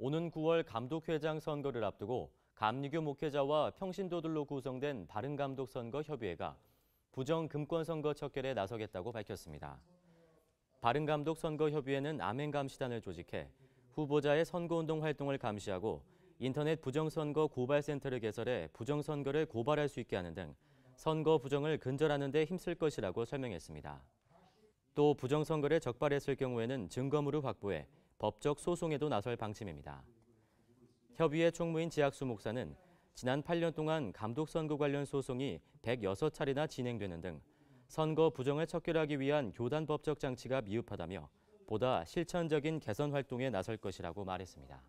오는 9월 감독회장 선거를 앞두고 감리교 목회자와 평신도들로 구성된 바른감독 선거 협의회가 부정 금권 선거 척결에 나서겠다고 밝혔습니다. 바른감독 선거 협의회는 아멘 감시단을 조직해 후보자의 선거운동 활동을 감시하고 인터넷 부정선거 고발센터를 개설해 부정선거를 고발할 수 있게 하는 등 선거 부정을 근절하는 데 힘쓸 것이라고 설명했습니다. 또 부정선거를 적발했을 경우에는 증거물을 확보해 법적 소송에도 나설 방침입니다. 협의회 총무인 지학수 목사는 지난 8년 동안 감독 선거 관련 소송이 106차례나 진행되는 등 선거 부정을 척결하기 위한 교단 법적 장치가 미흡하다며 보다 실천적인 개선 활동에 나설 것이라고 말했습니다.